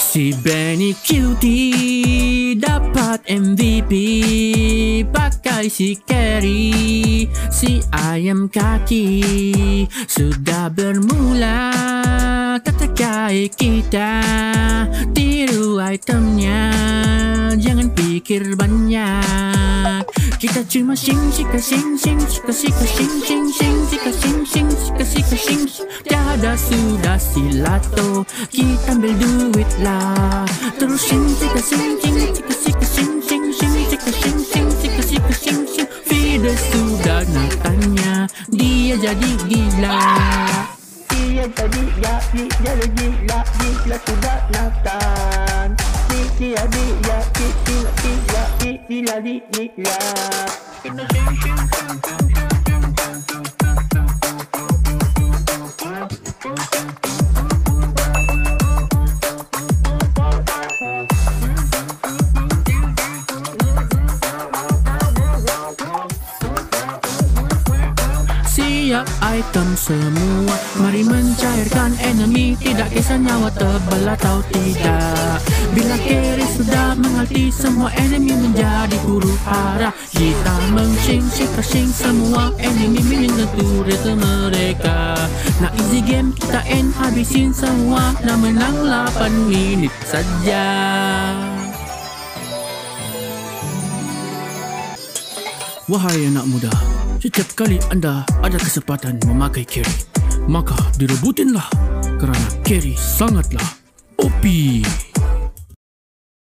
Si Benny Cutie dapat MVP Pakai si Carey Si ayam kaki Sudah bermula Katakai kita Tiru itemnya. Jangan pikir banyak Kita cuma sing sika sing sing Sika sika sing sing sing Sika sing sing Sika sika sing. Tiada sudah silato Kita ambil duit lah. Terus sing sing sing sika sing sing sing Sika sing sing Sika sika sing sing. Fida sudah nak tanya Dia jadi gila. Dia jadi ya, dia jadi gila, gila sudah nakan. Dia dia dia dia dia dia gila. Siap item semua Mari mencairkan enemy. Tidak kisah nyawa tebal atau tidak. Bila carry sudah mengalti Semua enemy menjadi huru hara. Kita mengsing sing semua enemy Minta turret mereka. Nak easy game kita end Habisin semua. Nak menang 8 minit saja. Wahai anak muda, setiap kali anda ada kesempatan memakai carry, maka direbutinlah kerana carry sangatlah OP.